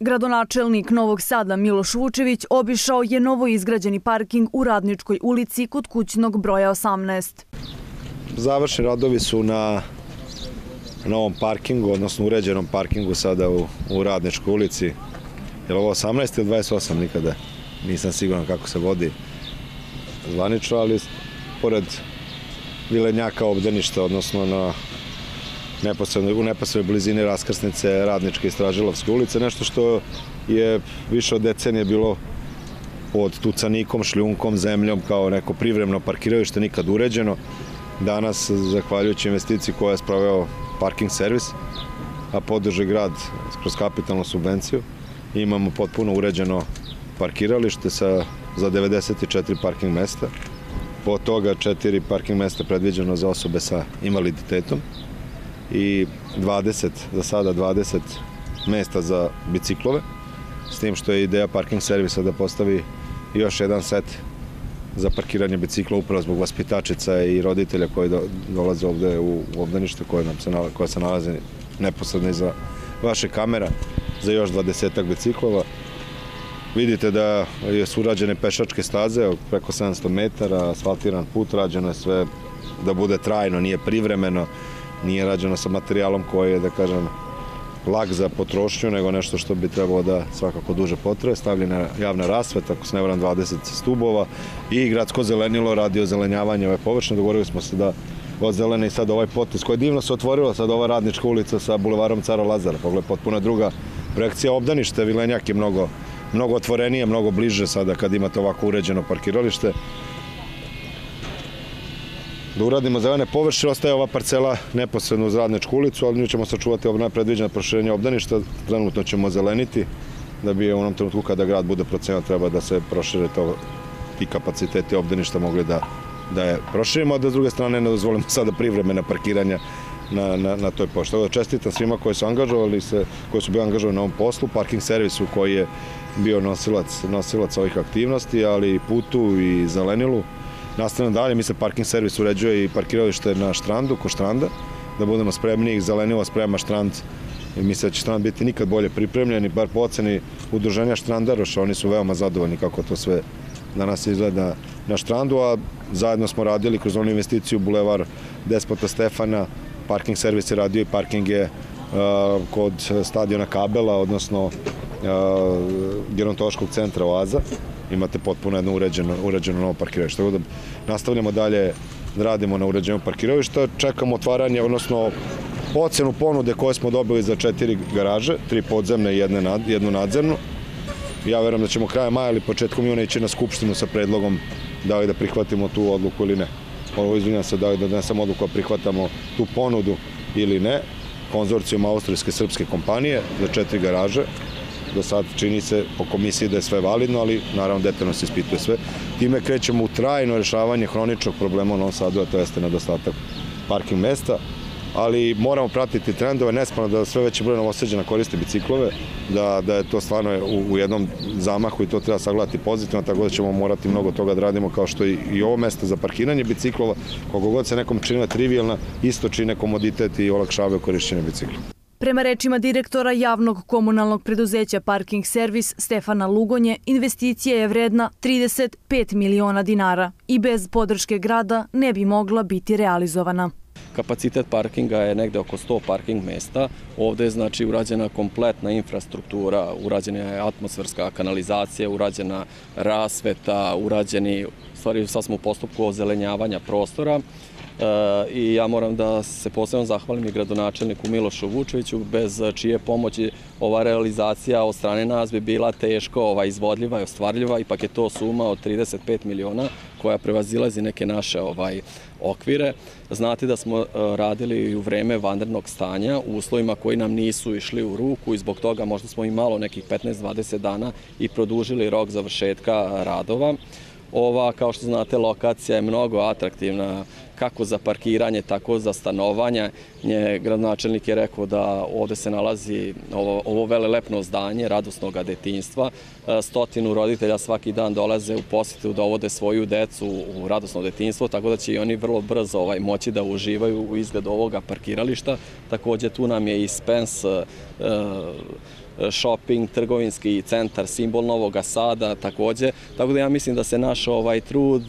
Gradonačelnik Novog Sada Miloš Vučević obišao je novo izgrađeni parking u Radničkoj ulici kod kućnog broja 18. Završni radovi su na novom parkingu, odnosno uređenom parkingu sada u, Radničkoj ulici. Je li ovo 18 ili 28 nikada? Nisam siguran kako se vodi zvanično, ali pored Vilenjaka obdaništa, odnosno na neposrednoj, u neposrednoj blizini raskrsnice Radničke i Stražilovske ulice, nešto što je više od decenije bilo pod tucanikom, šljunkom, zemljom kao neko privremeno parkiralište nikad uređeno. Danas, zahvaljujući investiciji koja je spraveo parking servis, a podrže grad kroz kapitalnu subvenciju, imamo potpuno uređeno parkiralište sa, za 94 parking mesta. Od toga četiri parking mesta predviđeno za osobe sa invaliditetom i 20, za sada 20 mesta za biciklove, s tim što je ideja parking servisa da postavi još jedan set za parkiranje bicikla upravo zbog vaspitačica i roditelja koji do, dolaze ovde u, obdanište koje, nam se, nalaze, koje se nalaze neposredno iza vaše kamera za još 20 biciklova. Vidite da su urađene pešačke staze preko 700 metara, asfaltiran put, rađeno je sve da bude trajno, nije privremeno, nije rađeno sa materijalom koji je, da kažem, lag za potrošnju, nego nešto što bi trebalo da svakako duže potraje. Stavljena javna rasveta, ako se ne varam 20 stubova i gradsko zelenilo radi ozelenjavanje ove površine. Dogovorili smo se da zelene i sad ovaj potis koji je divno se otvorila sad ova radnička ulica sa bulevarom Cara Lazara. Pogled, potpuno druga projekcija obdanište. Vilenjak je mnogo, mnogo otvorenije, mnogo bliže sada kad imate ovako uređeno parkiralište da uradimo zelene površine, ostaje ova parcela neposredno uz Radničku ulicu, ali nju ćemo sačuvati ovo predviđeno proširenje obdaništa, trenutno ćemo zeleniti, da bi u onom trenutku kada grad bude procenio treba da se prošire to, ti kapaciteti obdaništa mogli da, da je proširimo, a da s druge strane ne dozvolimo sada privremena parkiranja na, na, na toj pošti. Da čestitam svima koji su angažovali se, koji su bili angažovani na ovom poslu, parking servisu koji je bio nosilac, nosilac ovih aktivnosti, ali i putu i zelenilu, nastavljamo dalje, mi se parking servis uređuje i parkiralište na štrandu, ko štranda, da budemo spremni, zelenilo sprema štrand i misle da će štrand biti nikad bolje pripremljen i bar po oceni udruženja štrandaroša, oni su veoma zadovoljni kako to sve danas izgleda na štrandu, a zajedno smo radili kroz onu investiciju Bulevar Despota Stefana, parking servis je radio i parking je kod stadiona Kabela, odnosno gerontološkog centra Oaza, imate potpuno jedno uređeno, uređeno novo parkiralište. Tako da nastavljamo dalje da radimo na uređenju parkirališta, čekamo otvaranje, odnosno ocenu ponude koje smo dobili za četiri garaže, tri podzemne i jedne nad, jednu nadzemnu. Ja verujem da ćemo kraja maja ili početkom juna ići na skupštinu sa predlogom da li da prihvatimo tu odluku ili ne. Ovo izvinjam se da li da donesem odluku da prihvatamo tu ponudu ili ne. Konzorcijum Austrijske srpske kompanije za četiri garaže do sad čini se po komisiji da je sve validno, ali naravno detaljno se ispituje sve. Time krećemo u trajno rešavanje hroničnog problema u Novom Sadu, a to jeste nedostatak parking mesta, ali moramo pratiti trendove, nespravno da sve veći broj novoseđena koriste biciklove, da, da je to stvarno u, u jednom zamahu i to treba sagledati pozitivno, tako da ćemo morati mnogo toga da radimo kao što i, i ovo mesto za parkiranje biciklova, koliko god se nekom činila trivialna, isto čine komoditet i olakšavaju korišćenje bicikla. Prema rečima direktora javnog komunalnog preduzeća Parking Servis Stefana Lugonje, investicija je vredna 35 miliona dinara i bez podrške grada ne bi mogla biti realizovana. Kapacitet parkinga je negde oko 100 parking mesta. Ovde je znači urađena kompletna infrastruktura, urađena je atmosferska kanalizacija, urađena rasveta, urađeni, stvari sad smo u postupku ozelenjavanja prostora i ja moram da se posebno zahvalim i gradonačelniku Milošu Vučeviću, bez čije pomoći ova realizacija od strane nas bi bila teško izvodljiva i ostvarljiva, ipak je to suma od 35 miliona koja prevazilazi neke naše ovaj okvire. Znate da smo radili i u vreme vanrednog stanja u uslovima koji nam nisu išli u ruku i zbog toga možda smo i malo nekih 15-20 dana i produžili rok završetka radova. Ova, kao što znate, lokacija je mnogo atraktivna kako za parkiranje, tako za stanovanje. Nje, gradonačelnik je rekao da ovde se nalazi ovo, ovo velelepno zdanje radosnog detinjstva. E, stotinu roditelja svaki dan dolaze u posjetu, dovode svoju decu u radosno detinjstvo, tako da će i oni vrlo brzo ovaj, moći da uživaju u izgledu ovoga parkirališta. Takođe tu nam je i Spence uh, shopping, trgovinski centar, simbol Novog Sada takođe, tako da ja mislim da se naš ovaj trud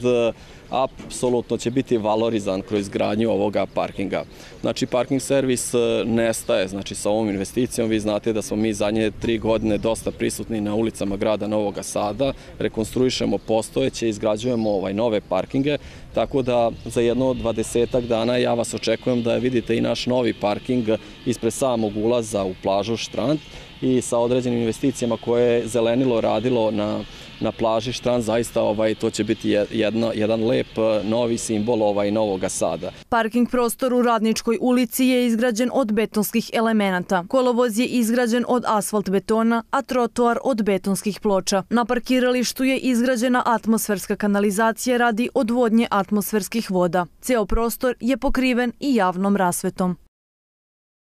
apsolutno će biti valorizan kroz izgradnju ovoga parkinga. Znači, parking servis e, nestaje, znači sa ovom investicijom. Vi znate da smo mi zadnje tri godine dosta prisutni na ulicama grada Novog Sada, rekonstruišemo postojeće, izgrađujemo ovaj nove parkinge, tako da za jedno 20 dana ja vas očekujem da vidite i naš novi parking ispred samog ulaza u plažu Štrand i sa određenim investicijama koje je Zelenilo radilo na na plaži Štran, zaista ovaj, to će biti jedno, jedan lep novi simbol ovaj Novog Sada. Parking prostor u Radničkoj ulici je izgrađen od betonskih elemenata. Kolovoz je izgrađen od asfalt betona, a trotoar od betonskih ploča. Na parkiralištu je izgrađena atmosferska kanalizacija radi odvodnje atmosferskih voda. Ceo prostor je pokriven i javnom rasvetom.